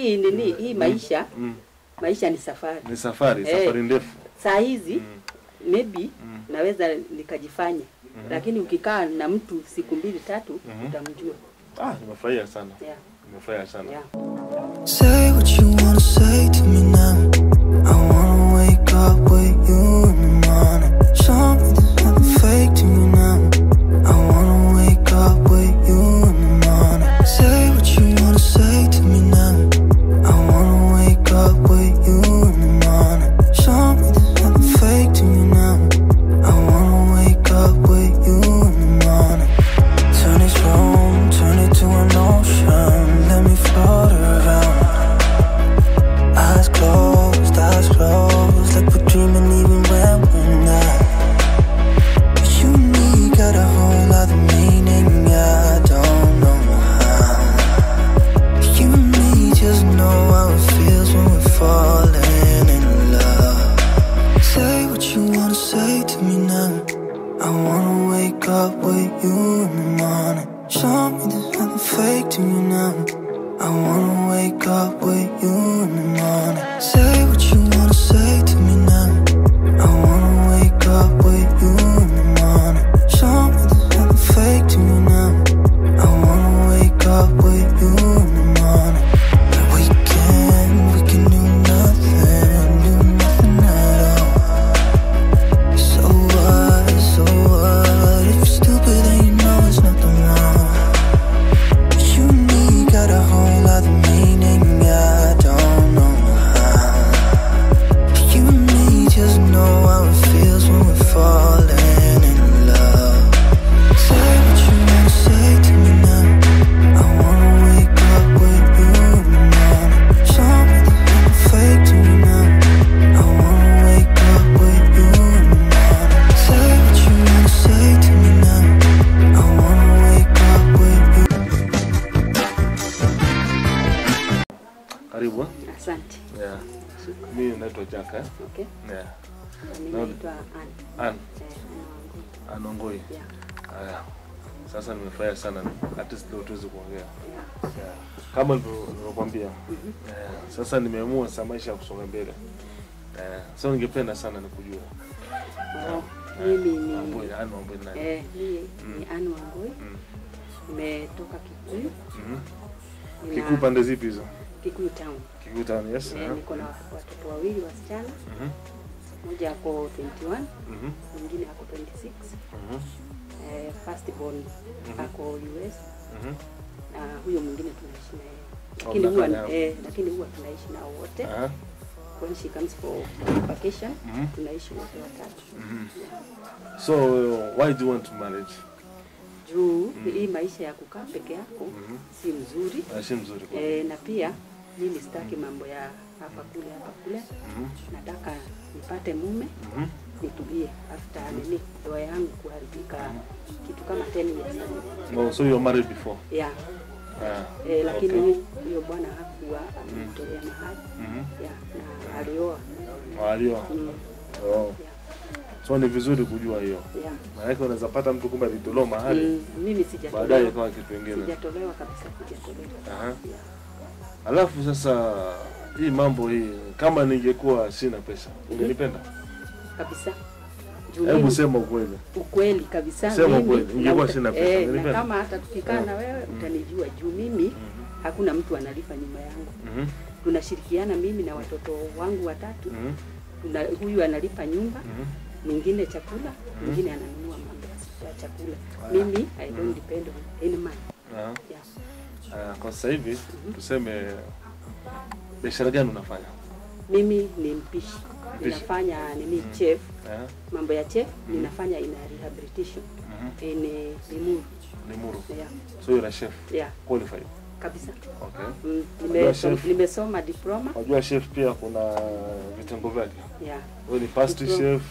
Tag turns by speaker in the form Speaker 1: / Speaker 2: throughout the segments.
Speaker 1: hii nini hii maisha
Speaker 2: Mm.
Speaker 1: maisha ni safari
Speaker 2: Ni safari,
Speaker 1: Eh.
Speaker 2: safari ndefu.
Speaker 1: saa hizi
Speaker 2: Mm.
Speaker 1: maybe
Speaker 2: Mm.
Speaker 1: naweza nikajifanya mm -hmm. lakini ukikaa na mtu siku mbili tatu
Speaker 2: mm -hmm.
Speaker 1: utamjua
Speaker 2: Ah, nimefurahia sana.
Speaker 1: yeah.
Speaker 2: Nimefurahia sana.
Speaker 1: Yeah.
Speaker 3: Say what you wanna say to me now. I wanna wake up with in the morning. Me there's nothing fake to me now. I wanna wake up with you in the morning. Say what you wanna say to me now. I wanna
Speaker 2: Yeah. Anongoi.
Speaker 1: yeah
Speaker 2: Haya. Sasa nimefurahia sana at least leo tuweze kuongea.
Speaker 1: yeah
Speaker 2: Yeah. Kama livyokwambia. Eh, sasa nimeamua sasa maisha ya kusonga mbele. So ningependa sana nikujue.
Speaker 1: Oh, mimi ni
Speaker 2: kujua Ann Wambui nani?
Speaker 1: eh, ni
Speaker 2: Mm.
Speaker 1: nimetoka Kikuyu
Speaker 2: Mhm. Kikuu pande zipi hizo?
Speaker 1: Kikuyu town
Speaker 2: Kikuu town, yes.
Speaker 1: eh, niko na watoto wawili wasichana
Speaker 2: Mhm.
Speaker 1: Mmoja ako 21 mwingine mm -hmm. ako 26
Speaker 2: mm -hmm.
Speaker 1: eh, first born
Speaker 2: mm -hmm.
Speaker 1: ako US
Speaker 2: mm -hmm.
Speaker 1: na huyo mwingine tunaishi na
Speaker 2: Oh,
Speaker 1: lakini huwa eh, lakini huwa tunaishi nao wote
Speaker 2: Aha.
Speaker 1: when she comes for vacation
Speaker 2: mm -hmm.
Speaker 1: tunaishi wote watatu
Speaker 2: mm -hmm. yeah. So why do you want to marriage?
Speaker 1: juu mm -hmm. hii maisha ya kukaa peke yako
Speaker 2: mm -hmm.
Speaker 1: si mzuri
Speaker 2: Ah, si mzuri
Speaker 1: eh, na pia mimi sitaki mambo ya hapa kule hapa kule
Speaker 2: mm -hmm.
Speaker 1: nataka nipate mume
Speaker 2: mm -hmm.
Speaker 1: nitulie after nini ndoa yangu kuharibika mm -hmm. kitu kama 10 years
Speaker 2: Oh, so you married before?
Speaker 1: yeah.
Speaker 2: Yeah.
Speaker 1: eh, lakini
Speaker 2: okay.
Speaker 1: huyo bwana hakuwa amenitolea mahali
Speaker 2: mm -hmm.
Speaker 1: yeah, na alioa
Speaker 2: alioa
Speaker 1: mm,
Speaker 2: Oh.
Speaker 1: yeah,
Speaker 2: So ni vizuri kujua hiyo.
Speaker 1: yeah.
Speaker 2: Maanake unaweza pata mtu kumbe alitolewa mahali
Speaker 1: Mm, mimi
Speaker 2: baadaye kama kitu kingine.
Speaker 1: sijatolewa kabisa sijatolewa
Speaker 2: Aha.
Speaker 1: yeah.
Speaker 2: Alafu sasa hii mambo hii kama ningekuwa sina pesa ungenipenda?
Speaker 1: kabisa
Speaker 2: Hebu sema ukweli.
Speaker 1: ukweli kabisa
Speaker 2: Sema ukweli,
Speaker 1: ningekuwa
Speaker 2: sina pesa,
Speaker 1: na
Speaker 2: ungenipenda?
Speaker 1: kama hata tukikaa na wewe utanijua juu mimi hakuna mtu analipa nyumba yangu
Speaker 2: mm -hmm.
Speaker 1: tunashirikiana mimi na watoto wangu watatu
Speaker 2: Mhm.
Speaker 1: Tuna, huyu analipa nyumba
Speaker 2: Mhm.
Speaker 1: mwingine chakula mwingine ananunua mambo ya chakula mimi i don't mm -hmm. depend on any man yeah.
Speaker 2: Ah, kwa sasa hivi mm -hmm. tuseme biashara gani unafanya?
Speaker 1: mimi ni mpishi ninafanya nini chef
Speaker 2: Aha.
Speaker 1: mambo ya chef ninafanya ina rehabilitation
Speaker 2: Mhm.
Speaker 1: in eh, Limuru
Speaker 2: Limuru.
Speaker 1: yeah.
Speaker 2: So you're a chef
Speaker 1: yeah
Speaker 2: qualified.
Speaker 1: kabisa
Speaker 2: Okay.
Speaker 1: mm, nimesoma,
Speaker 2: chef-
Speaker 1: nimesoma diploma
Speaker 2: Unajua chef pia kuna vitengo vyake.
Speaker 1: yeah
Speaker 2: Wewe ni pastry chef.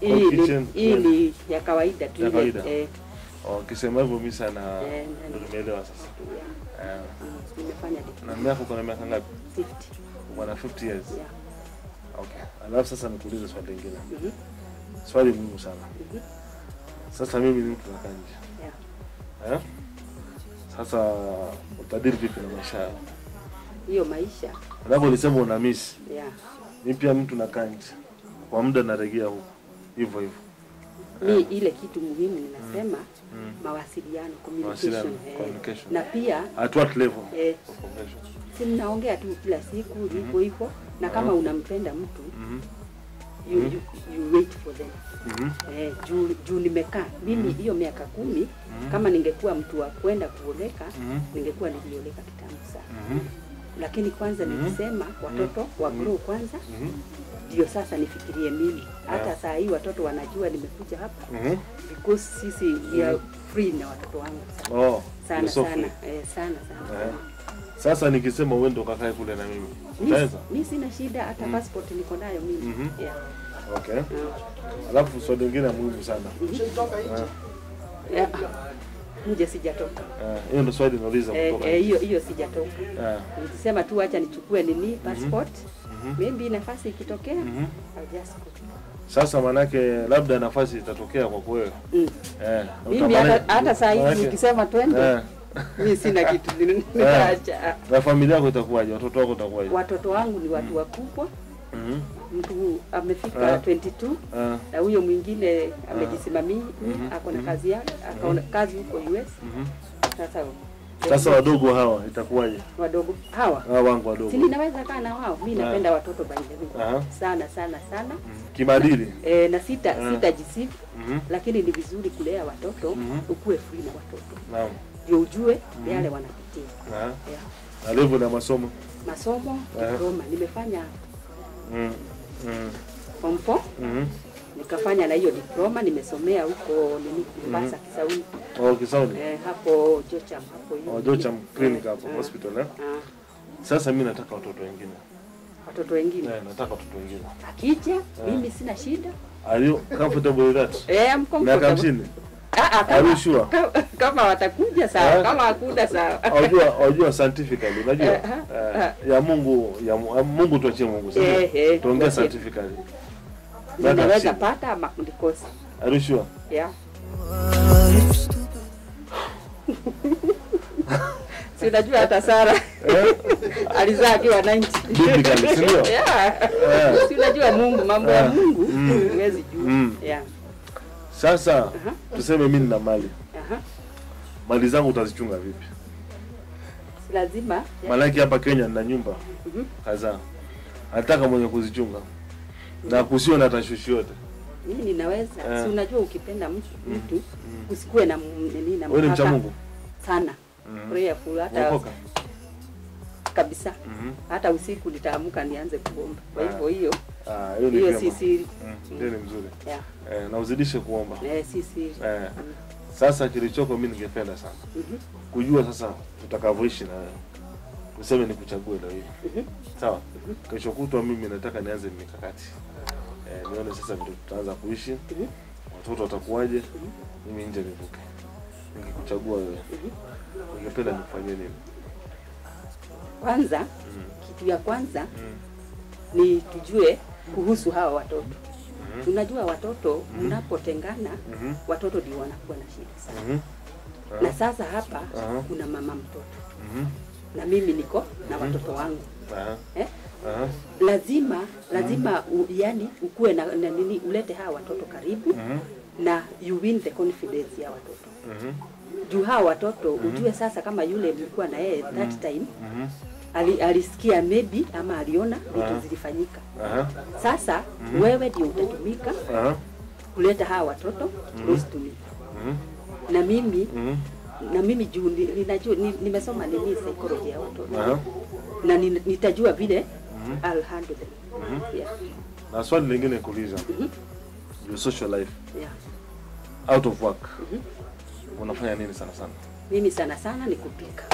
Speaker 1: hii ni,
Speaker 2: yeah.
Speaker 1: ni ya kawaida tu ile, eh,
Speaker 2: Ukisema hivyo mimi sana ndio nimeelewa sasa.
Speaker 1: Diploma
Speaker 2: na miaka uko na miaka ngapi?
Speaker 1: 50
Speaker 2: Uko na 50 years.
Speaker 1: yeah
Speaker 2: Okay. Alafu sasa nikuulize swali lingine.
Speaker 1: mhm
Speaker 2: Swali muhimu sana.
Speaker 1: mhm
Speaker 2: Sasa mimi ni mtu nakaa kanje
Speaker 1: yeah
Speaker 2: Eh? Sasa utadiri vipi na maisha yao?
Speaker 1: hiyo maisha
Speaker 2: Alafu ulisema una miss.
Speaker 1: yeah.
Speaker 2: Mimi pia mtu na nje. Kwa muda naregea huko. Hivyo hivyo.
Speaker 1: Mi ile kitu muhimu ninasema
Speaker 2: Mm.
Speaker 1: mawasiliano communication, eh.
Speaker 2: communication.
Speaker 1: na pia
Speaker 2: At what level?
Speaker 1: eh, si mnaongea tu kila siku mm hivyo -hmm. hivyo na kama unampenda mtu
Speaker 2: mm -hmm.
Speaker 1: you, you, you wait for them
Speaker 2: mm -hmm.
Speaker 1: eh, juu, juu nimekaa mimi hiyo -hmm. miaka kumi mm -hmm. kama ningekuwa mtu wa kwenda kuoleka
Speaker 2: mm -hmm.
Speaker 1: ningekuwa nilioleka kitambo sana
Speaker 2: Mhm.
Speaker 1: Lakini kwanza mm -hmm. nilisema watoto wa grow kwanza
Speaker 2: Mhm.
Speaker 1: ndio sasa nifikirie mimi hata
Speaker 2: Yeah.
Speaker 1: saa hii watoto wanajua nimekuja hapa
Speaker 2: mm -hmm.
Speaker 1: because sisi we are free na watoto wangu sana
Speaker 2: Oh,
Speaker 1: sana
Speaker 2: so
Speaker 1: sana eh, sana sana
Speaker 2: yeah. Sasa nikisema wewe ndo kakae kule na mimi.
Speaker 1: mi,
Speaker 2: Utaweza?
Speaker 1: Mimi sina shida hata mm. passport niko nayo mimi
Speaker 2: mm -hmm.
Speaker 1: yeah.
Speaker 2: Okay.
Speaker 1: Mm.
Speaker 2: Alafu swali lingine muhimu sana. Mm -hmm.
Speaker 1: yeah. Yeah. Nje sijatoka
Speaker 2: eh, Hiyo ndio swali ninauliza
Speaker 1: Eh,
Speaker 2: kutoka.
Speaker 1: eh, hiyo hiyo sijatoka
Speaker 2: Eh,
Speaker 1: nilisema tu acha nichukue nini passport
Speaker 2: mhm.
Speaker 1: maybe nafasi ikitokea
Speaker 2: Mhm.
Speaker 1: I'll just go.
Speaker 2: Sasa manake labda nafasi itatokea kwa kwewe.
Speaker 1: Mm.
Speaker 2: Eh,
Speaker 1: mimi hata, saa hizi
Speaker 2: manake-
Speaker 1: nikisema twende
Speaker 2: Eh,
Speaker 1: mi sina kitu nitaacha
Speaker 2: na familia yako itakuwaje? Watoto wako itakuwaje?
Speaker 1: watoto wangu ni watu wakubwa
Speaker 2: Mhm.
Speaker 1: Mtu amefika
Speaker 2: uh,
Speaker 1: 22
Speaker 2: uh,
Speaker 1: na huyo mwingine amejisimamia
Speaker 2: uh,
Speaker 1: ako na kazi yake akaona kazi huko US sasa
Speaker 2: Sasa wadogo hawa itakuwaje?
Speaker 1: wadogo hawa?
Speaker 2: Hawa wangu wadogo.
Speaker 1: si ninaweza kaa na wao Mimi
Speaker 2: Ah.
Speaker 1: napenda watoto by the way. Sana sana sana.
Speaker 2: Kimaadili.
Speaker 1: e, na sita
Speaker 2: uh,
Speaker 1: sita
Speaker 2: jisifu.
Speaker 1: Uh, lakini ni vizuri kulea watoto
Speaker 2: uh,
Speaker 1: ukue free na watoto.
Speaker 2: Naam.
Speaker 1: ndio ujue yale wanapitia.
Speaker 2: Uh,
Speaker 1: yeah.
Speaker 2: Na level ya masomo.
Speaker 1: masomo
Speaker 2: Ah.
Speaker 1: diploma nimefanya
Speaker 2: Mm mm.
Speaker 1: form 4
Speaker 2: mm.
Speaker 1: nikafanya na hiyo diploma, nimesomea huko nini Mombasa mm. Kisauni.
Speaker 2: Oh, Kisauni.
Speaker 1: Eh, hapo Jocham hapo hiyo.
Speaker 2: Oh, Jocham clinic hapo
Speaker 1: uh,
Speaker 2: hospital eh.
Speaker 1: Ah.
Speaker 2: Sasa mimi nataka watoto wengine.
Speaker 1: Watoto wengine?
Speaker 2: Eh, nataka watoto wengine.
Speaker 1: Akija, yeah. mimi sina shida.
Speaker 2: Are you comfortable with that?
Speaker 1: Eh, I'm comfortable. Na
Speaker 2: kamshini. Aa,
Speaker 1: kama,
Speaker 2: sure?
Speaker 1: watakuja sawa,
Speaker 2: eh?
Speaker 1: kama hakuna sawa.
Speaker 2: Unajua unajua scientifically unajua
Speaker 1: eh,
Speaker 2: eh, ya Mungu ya, Mungu tuachie Mungu
Speaker 1: sasa.
Speaker 2: Tuongee scientifically. Naweza
Speaker 1: pata ama ndikosa.
Speaker 2: Are?
Speaker 1: Yeah. si unajua hata Sara alizaa akiwa 90
Speaker 2: biblically, si?
Speaker 1: Yeah. Si unajua Mungu, mambo ya Mungu
Speaker 2: mm.
Speaker 1: huwezi jua.
Speaker 2: Mm.
Speaker 1: Yeah.
Speaker 2: Sasa tuseme mimi nina mali.
Speaker 1: Aha.
Speaker 2: Mali zangu utazichunga vipi?
Speaker 1: Lazima.
Speaker 2: Maanake hapa Kenya nina nyumba
Speaker 1: Mhm.
Speaker 2: kadhaa. Nataka mwenye kuzichunga. Na kusio na tashushi yote.
Speaker 1: mimi ninaweza
Speaker 2: yeah.
Speaker 1: si unajua ukipenda mtu mtu usikuwe na nini na
Speaker 2: Wewe ni mcha Mungu?
Speaker 1: sana
Speaker 2: mm.
Speaker 1: prayerful hata Kabisa
Speaker 2: -hmm.
Speaker 1: hata usiku nitaamka nianze kuomba kwa hivyo hiyo
Speaker 2: Ah, hiyo
Speaker 1: si siri
Speaker 2: Mm, Hiyo ni mzuri.
Speaker 1: yeah.
Speaker 2: Eh, na uzidishe kuomba.
Speaker 1: eh, si siri
Speaker 2: Eh, Mm. sasa kilichoko mimi ningependa sana
Speaker 1: mm -hmm.
Speaker 2: kujua sasa tutakavyoishi na wewe. Tuseme nikuchague leo hii.
Speaker 1: Mhm.
Speaker 2: Sawa? Kesho kutwa mimi nataka nianze mikakati. Eh, nione sasa vile tutaanza kuishi.
Speaker 1: mm -hmm.
Speaker 2: Watoto watakuwaje? Mimi nje nivuke. Nikikuchagua wewe. Ningependa nikufanyie nini?
Speaker 1: Kwanza
Speaker 2: Mm.
Speaker 1: kitu ya kwanza
Speaker 2: Mm.
Speaker 1: ni tujue kuhusu hawa watoto
Speaker 2: mm.
Speaker 1: unajua watoto mnapotengana
Speaker 2: mm.
Speaker 1: watoto ndio wanakuwa na shida sana
Speaker 2: mm.
Speaker 1: na sasa hapa
Speaker 2: mm.
Speaker 1: kuna mama mtoto
Speaker 2: mm.
Speaker 1: na mimi niko na watoto wangu
Speaker 2: mm.
Speaker 1: eh?
Speaker 2: Uh -huh.
Speaker 1: lazima lazima u, yani ukuwe na, na nini ulete hawa watoto karibu
Speaker 2: uh -huh.
Speaker 1: na you win the confidence ya watoto
Speaker 2: Mhm.
Speaker 1: Juu hawa watoto mm -hmm. ujue sasa kama yule mlikuwa na yeye that time
Speaker 2: mm -hmm.
Speaker 1: ali, alisikia maybe ama aliona vitu
Speaker 2: uh -huh.
Speaker 1: zilifanyika
Speaker 2: uh -huh.
Speaker 1: sasa mm -hmm. wewe ndio utatumika
Speaker 2: uh -huh.
Speaker 1: kuleta hawa watoto close to me
Speaker 2: -hmm.
Speaker 1: na mimi
Speaker 2: mm -hmm.
Speaker 1: na mimi juu ni- ninajua ni, nimesoma nini psychology ya watoto
Speaker 2: uh -huh.
Speaker 1: na ni, nitajua vile I'll handle them yeah,
Speaker 2: Na swali lingine kuuliza. mm -hmm. Your social life
Speaker 1: yeah.
Speaker 2: out of work. Unafanya nini sana sana?
Speaker 1: mimi sana sana ni kupika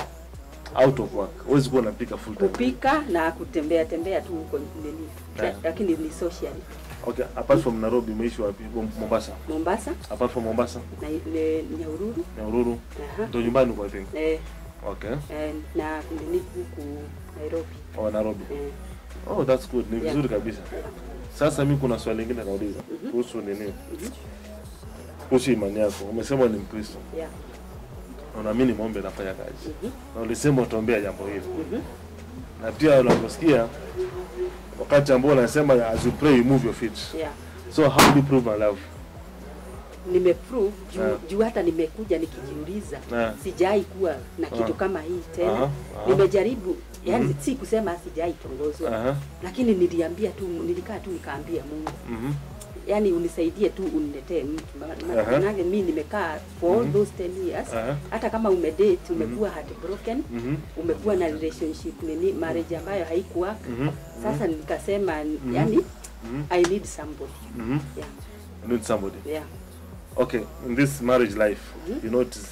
Speaker 2: Out of work. Huwezi kuwa unapika full time.
Speaker 1: kupika na kutembea tembea tu huko nini lakini ni social
Speaker 2: Okay, apart from Nairobi umeishi wapi? Mombasa.
Speaker 1: Mombasa
Speaker 2: Apart from Mombasa,
Speaker 1: na ile Nyahururu
Speaker 2: Nyahururu. Ndio nyumbani kwa think.
Speaker 1: eh,
Speaker 2: Okay.
Speaker 1: eh, na nini huku Nairobi
Speaker 2: Oh, Nairobi.
Speaker 1: eh,
Speaker 2: Oh, that's good. Ni
Speaker 1: Yeah.
Speaker 2: vizuri kabisa. Sasa mimi kuna swali lingine nauliza kuhusu nini? Kuhusu imani yako. Umesema ni Mkristo.
Speaker 1: yeah.
Speaker 2: Na unaamini maombi yanafanya kazi.
Speaker 1: Mhm.
Speaker 2: Na ulisema utaombea jambo hili.
Speaker 1: mm -hmm.
Speaker 2: na pia unaposikia wakati ambao unasema as you pray you move your feet
Speaker 1: yeah
Speaker 2: so how do you prove my love
Speaker 1: nimeprove juu,
Speaker 2: Yeah.
Speaker 1: juu hata nimekuja nikijiuliza
Speaker 2: Yeah.
Speaker 1: sijai kuwa na kitu
Speaker 2: Ah.
Speaker 1: kama hii tena
Speaker 2: uh-huh.
Speaker 1: nimejaribu yani si kusema sijai tongozwa
Speaker 2: -huh.
Speaker 1: lakini niliambia tu nilikaa tu nikaambia Mungu
Speaker 2: Mhm.
Speaker 1: Yani unisaidie tu uniletee mtu Ma- manake mi nimekaa for all those 10 years
Speaker 2: Aha.
Speaker 1: hata kama umedate umekuwa mm -hmm. heartbroken
Speaker 2: -hmm.
Speaker 1: umekuwa na relationship nini marriage ambayo haikuwork
Speaker 2: -hmm.
Speaker 1: sasa nikasema mm -hmm. yani
Speaker 2: mm -hmm.
Speaker 1: I need somebody
Speaker 2: mm -hmm.
Speaker 1: yeah
Speaker 2: I need somebody
Speaker 1: yeah
Speaker 2: okay in this marriage life
Speaker 1: Mhm.
Speaker 2: you notice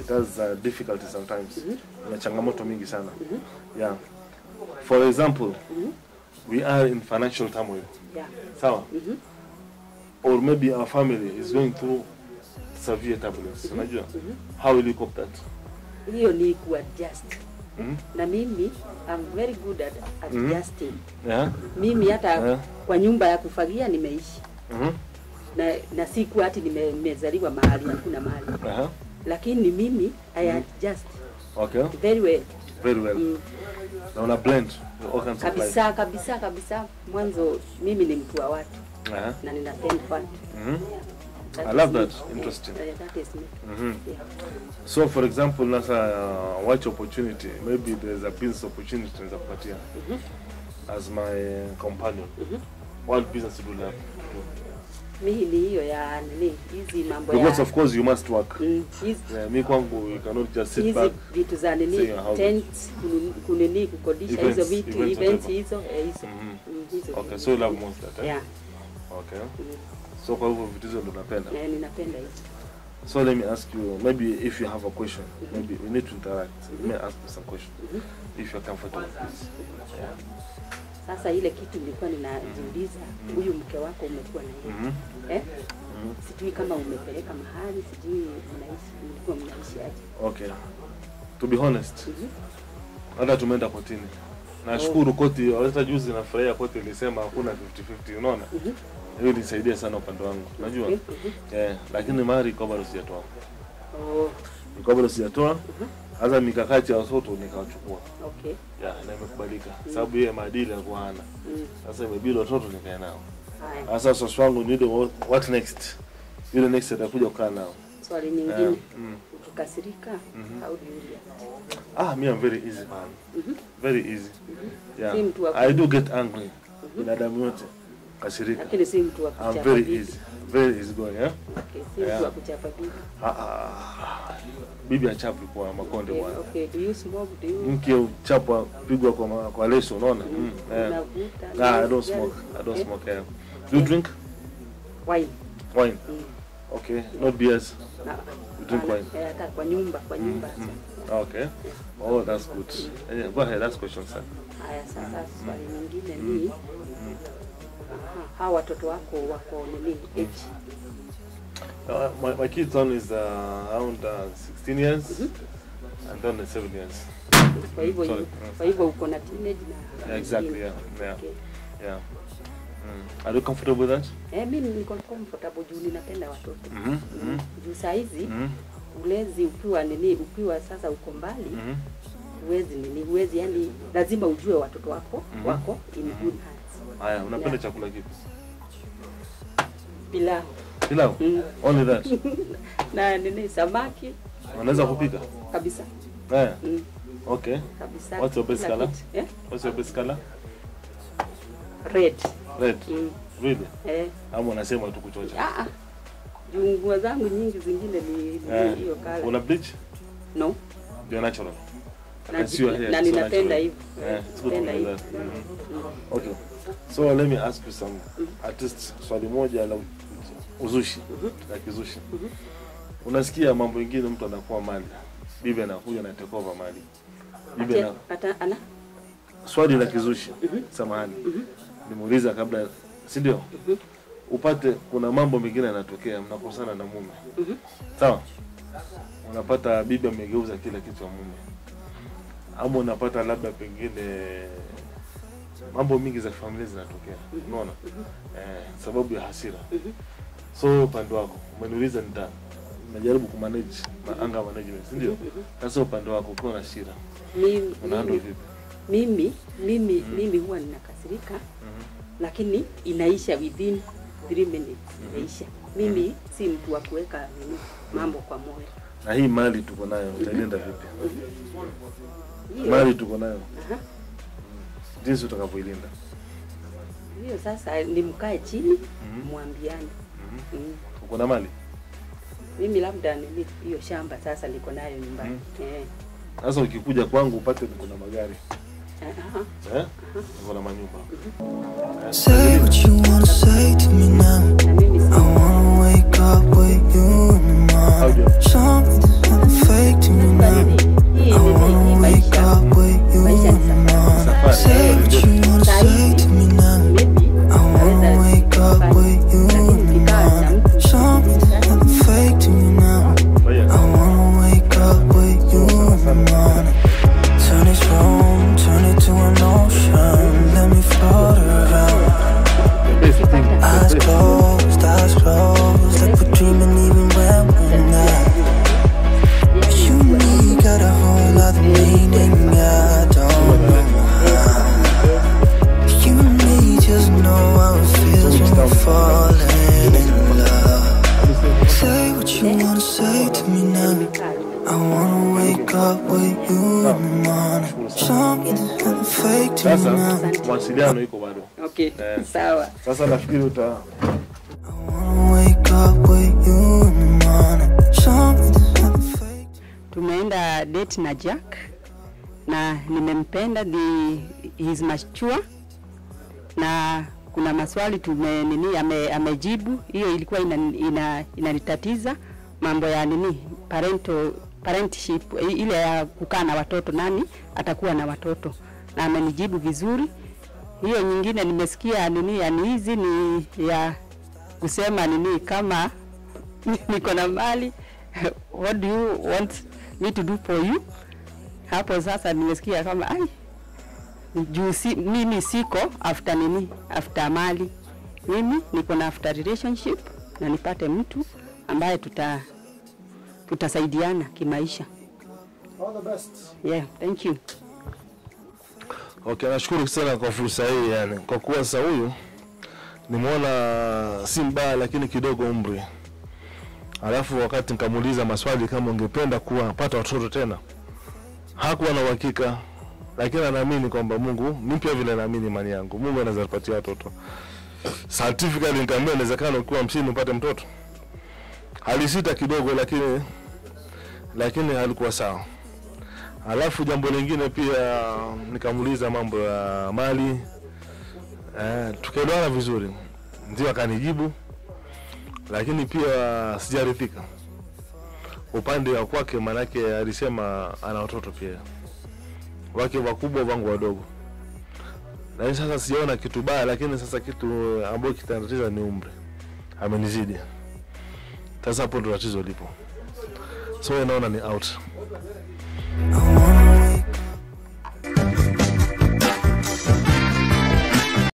Speaker 2: it has uh, difficulty sometimes
Speaker 1: Mhm.
Speaker 2: na changamoto mingi sana
Speaker 1: Mhm.
Speaker 2: yeah for example
Speaker 1: Mhm.
Speaker 2: we are in financial turmoil
Speaker 1: yeah
Speaker 2: sawa
Speaker 1: Mhm.
Speaker 2: Or maybe a family is going through severe turbulence. Unajua? How will you cope that?
Speaker 1: Hiyo ni kuadjust
Speaker 2: adjust.
Speaker 1: na mimi I'm very good at adjusting.
Speaker 2: Yeah.
Speaker 1: Mimi hata
Speaker 2: Yeah.
Speaker 1: kwa nyumba ya kufagia nimeishi.
Speaker 2: Mhm.
Speaker 1: na, na siku hati nime- nimezaliwa mahali hakuna mahali.
Speaker 2: Aha.
Speaker 1: lakini mimi I adjust.
Speaker 2: Okay.
Speaker 1: Very well.
Speaker 2: Very well.
Speaker 1: Mm,
Speaker 2: na una blend
Speaker 1: kabisa kabisa kabisa. Mwanzo mimi ni mtu wa watu
Speaker 2: Aha.
Speaker 1: na ninapenda watu
Speaker 2: Mhm.
Speaker 1: That
Speaker 2: I love that. me. Interesting.
Speaker 1: Yeah, that is me.
Speaker 2: Mm -hmm.
Speaker 1: Yeah.
Speaker 2: so for example nasa uh, watch opportunity maybe there's a business opportunity tunaweza kupatia
Speaker 1: -hmm.
Speaker 2: as my companion
Speaker 1: Mm -hmm.
Speaker 2: what business do you love
Speaker 1: Mimi ni hiyo ya nini hizi mambo
Speaker 2: because
Speaker 1: ya
Speaker 2: of course you must work
Speaker 1: mm,
Speaker 2: yeah, mi kwangu you cannot just sit back
Speaker 1: vitu za nini tent kunini kukodisha hizo vitu
Speaker 2: events,
Speaker 1: hizo eh, hizo
Speaker 2: Mhm.
Speaker 1: Mm, hizo
Speaker 2: okay so you love most that eh?
Speaker 1: yeah
Speaker 2: okay
Speaker 1: mm,
Speaker 2: so kwa hivyo vitu hizo ndo napenda
Speaker 1: eh, ninapenda hizo
Speaker 2: so let me ask you maybe if you have a question mm -hmm. maybe we need to interact Mm -hmm. let me ask you some question Mm -hmm. if you're comfortable please yeah.
Speaker 1: sasa ile kitu nilikuwa ninajiuliza huyu mke wako umekuwa na yeye
Speaker 2: Mm -hmm.
Speaker 1: eh
Speaker 2: Mhm.
Speaker 1: sijui kama umepeleka mahali sijui mnaishi mlikuwa mnaishi aje
Speaker 2: okay to be honest
Speaker 1: Mhm.
Speaker 2: hata tumeenda kotini nashukuru koti hata juzi nafurahia koti ilisema hakuna 50-50 unaona
Speaker 1: Mhm.
Speaker 2: Hiyo ilisaidia sana upande wangu. Unajua?
Speaker 1: Mhm.
Speaker 2: eh, lakini mari iko bado sijatoa.
Speaker 1: Oh,
Speaker 2: iko bado sijatoa. Hasa mikakati ya watoto nikawachukua.
Speaker 1: Okay.
Speaker 2: Ya na imekubalika sababu yeye maadili alikuwa hana.
Speaker 1: Mm,
Speaker 2: sasa imebidi watoto nikae nao.
Speaker 1: Haya.
Speaker 2: Sasa swasi wangu ni ndio what next? Yule next atakuja kukaa nao.
Speaker 1: Swali nyingine
Speaker 2: mm.
Speaker 1: ukikasirika au you react
Speaker 2: ah me I'm very easy man.
Speaker 1: Mhm.
Speaker 2: very easy. Yeah. I do get angry. Binadamu yote kasirika
Speaker 1: lakini si mtu wa
Speaker 2: I'm
Speaker 1: kuchapa
Speaker 2: very easy very easy going eh?
Speaker 1: Okay, si
Speaker 2: Yeah.
Speaker 1: mtu wa kuchapa bibi.
Speaker 2: ah, ah, bibi achapi kwa makonde
Speaker 1: Okay,
Speaker 2: bwana
Speaker 1: okay. Do you smoke? Do you
Speaker 2: mke uchapwa pigwa kwa ma, kwa leso unaona mm. yeah.
Speaker 1: unavuta?
Speaker 2: Nah, I don't smoke I don't
Speaker 1: Eh,
Speaker 2: smoke yeah. do you drink
Speaker 1: Wine.
Speaker 2: wine
Speaker 1: Mm.
Speaker 2: okay not beers
Speaker 1: No.
Speaker 2: You drink wine?
Speaker 1: eh, hata kwa nyumba kwa nyumba
Speaker 2: okay oh that's good yeah, go ahead that's question sir
Speaker 1: haya sasa swali nyingine ni hawa watoto wako wako nini age
Speaker 2: Uh, my, my kid's son is uh, around uh, 16 years and then 7 years.
Speaker 1: kwa hivyo kwa hivyo uko na teenage na
Speaker 2: Yeah, exactly, yeah, yeah.
Speaker 1: Okay.
Speaker 2: Yeah. Mm. Are you comfortable with that?
Speaker 1: Eh, mimi niko comfortable juu ninapenda watoto
Speaker 2: Mhm, -hmm.
Speaker 1: juu saa hizi
Speaker 2: -hmm.
Speaker 1: ulezi ukiwa nini ukiwa sasa uko mbali
Speaker 2: mm -hmm.
Speaker 1: huwezi nini huwezi yani lazima ujue watoto wako
Speaker 2: mm -hmm.
Speaker 1: wako in good hands
Speaker 2: Haya, unapenda
Speaker 1: Yeah.
Speaker 2: chakula kipi?
Speaker 1: Pilau
Speaker 2: Pilau?
Speaker 1: Mm.
Speaker 2: Only that?
Speaker 1: na nini samaki
Speaker 2: Unaweza kupika?
Speaker 1: kabisa Eh.
Speaker 2: Yeah.
Speaker 1: mm,
Speaker 2: Okay.
Speaker 1: kabisa
Speaker 2: What's your best color?
Speaker 1: Eh?
Speaker 2: What's your best color?
Speaker 1: red
Speaker 2: Red.
Speaker 1: mm,
Speaker 2: Really?
Speaker 1: eh.
Speaker 2: Ama unasema tu kuchocha?
Speaker 1: ah, ah. nguo zangu nyingi zingine ni hiyo yeah. color.
Speaker 2: Una bleach?
Speaker 1: no
Speaker 2: You're natural.
Speaker 1: Na, na,
Speaker 2: na
Speaker 1: ninapenda hivyo
Speaker 2: Yeah, it's good.
Speaker 1: Mm.
Speaker 2: Okay. So let me ask you some at least swali moja la uzushi la kizushi. Unasikia mambo mengine mtu anakuwa mali. Bibi anakuja na take over mali. Bibi ana
Speaker 1: ana
Speaker 2: swali la kizushi. Samahani. Nimuuliza kabla si ndio? Upate kuna mambo mengine yanatokea mnakosana na mume.
Speaker 1: Mhm.
Speaker 2: Sawa? Unapata bibi amegeuza kila kitu ya mume. Ama unapata labda pengine mambo mingi za familia zinatokea. Unaona? Eh, sababu ya hasira. So upande wako umeniuliza nita najaribu kumanage na anger management, si ndio? Sasa upande wako ukiwa na hasira
Speaker 1: mimi
Speaker 2: una
Speaker 1: mimi-
Speaker 2: vipi?
Speaker 1: mimi mimi mimi huwa ninakasirika lakini inaisha within 3 minutes inaisha mimi si mtu wa kuweka mambo kwa moyo
Speaker 2: Na hii mali tuko nayo itaenda vipi? Mali tuko nayo
Speaker 1: aha,
Speaker 2: jinsi utakavyoilinda.
Speaker 1: hiyo sasa ni mkae chini mwambiane mm.
Speaker 2: Uko na mali?
Speaker 1: mimi labda hiyo shamba sasa niko nayo nyumbani eh.
Speaker 2: Sasa ukikuja kwangu upate niko na magari.
Speaker 1: aha.
Speaker 2: Eh? Niko na manyumba.
Speaker 3: Say what you wanna say to me now. I wanna wake up with you in
Speaker 2: my.
Speaker 3: Show me
Speaker 2: mawasiliano iko bado.
Speaker 1: okay
Speaker 2: Eh.
Speaker 1: sawa.
Speaker 2: Sasa nafikiri uta
Speaker 1: tumeenda date na Jack na nimempenda the he's mature na kuna maswali tume nini ame, amejibu. Hiyo ilikuwa inanitatiza ina, ina mambo ya nini parental parentship ile ya kukaa na watoto nani atakuwa na watoto? Na amenijibu vizuri hiyo nyingine nimesikia nini yani hizi ni ya kusema nini kama niko na mali what do you want me to do for you? Hapo sasa nimesikia kama ai juu si, mimi siko after nini after mali. Mimi niko na after relationship na nipate mtu ambaye tuta tutasaidiana kimaisha.
Speaker 2: All the best.
Speaker 1: yeah thank you
Speaker 2: Okay, nashukuru sana kwa fursa hii yani, kwa kuwa sasa huyu nimeona si mbaya, lakini kidogo umri. Alafu wakati nikamuuliza maswali kama ungependa kuwapata watoto tena, hakuwa na uhakika, lakini anaamini kwamba Mungu, mimi pia vile naamini imani yangu, Mungu anaweza kupatia watoto. Scientifically nikamwambia inawezekana ukiwa hamsini upate mtoto. Alisita kidogo, lakini lakini halikuwa sawa. Alafu jambo lingine pia nikamuuliza mambo ya mali. Eh, tukaelewana vizuri, ndio akanijibu, lakini pia sijaridhika upande wa kwake, maanake alisema ana watoto pia. Wake wakubwa, wangu wadogo, lakini sasa sijaona kitu baya, lakini sasa kitu ambayo kitatatiza ni umri, amenizidi. Sasa hapo ndo tatizo lipo, so naona ni out.